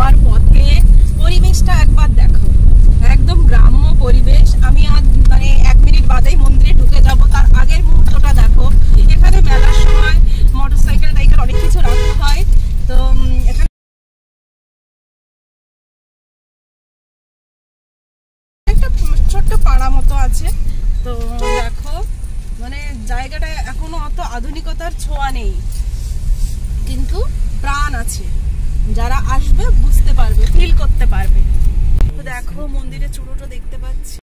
যাওয়ার পথে পরিবেশটা একবার দেখো। একদম গ্রাম্য পরিবেশ। আমি আর মানে এক মিনিট বাদেই মন্দিরে ঢুকে যাব। তার আগের মুহূর্তটা দেখো। এখানে মেলার সময় মোটরসাইকেল টাইকেল অনেক কিছু রাখা হয়। তো এখানে একটা ছোট্ট পাড়া মতো আছে। তো, দেখো মানে জায়গাটা এখনও অত আধুনিকতার ছোঁয়া নেই। কিন্তু প্রাণ আছে। আসবে বুঝতে পারবে ফিল করতে পারবে। দেখো মন্দিরের চূড়োটা দেখতে পাচ্ছি।